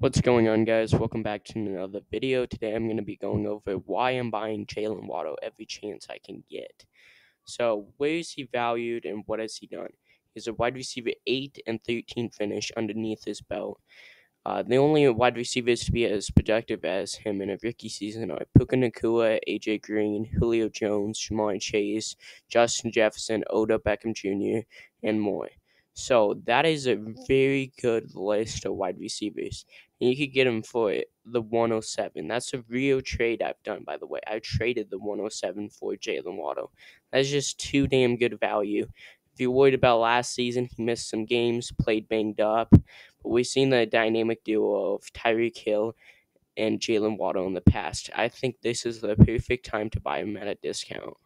What's going on, guys? Welcome back to another video. Today I'm going to be going over why I'm buying Jaylen Waddle every chance I can get. So, where is he valued and what has he done? He's a wide receiver 8 and 13 finish underneath his belt. Uh, the only wide receivers to be as productive as him in a rookie season are Puka Nacua, AJ Green, Julio Jones, Ja'Marr Chase, Justin Jefferson, Odell Beckham Jr., and more. So that is a mm. very good list of wide receivers. And you could get them for the 107. That's a real trade I've done, by the way. I traded the 107 for Jaylen Waddle. That's just too damn good value. If you're worried about last season, he missed some games, played banged up. But we've seen the dynamic duo of Tyreek Hill and Jaylen Waddle in the past. I think this is the perfect time to buy him at a discount.